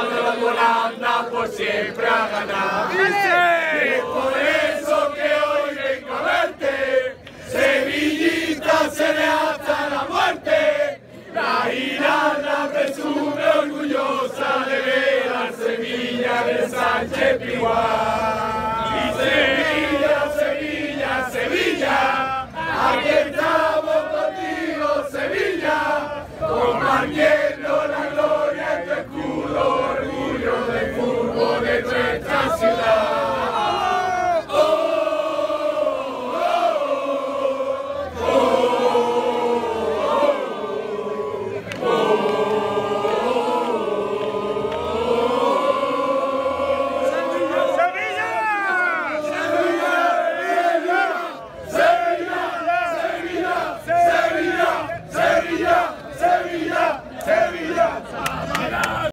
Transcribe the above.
Sandra Yolanda por siempre ha ganado. ¡Dice! Es por eso que hoy vengo a verte, Sevillita se le hasta la muerte, la Irana presume orgullosa de ver a Sevilla de Sánchez Piguar. Y Sevilla, Sevilla, Sevilla, aquí estamos contigo, Sevilla, con Marqués.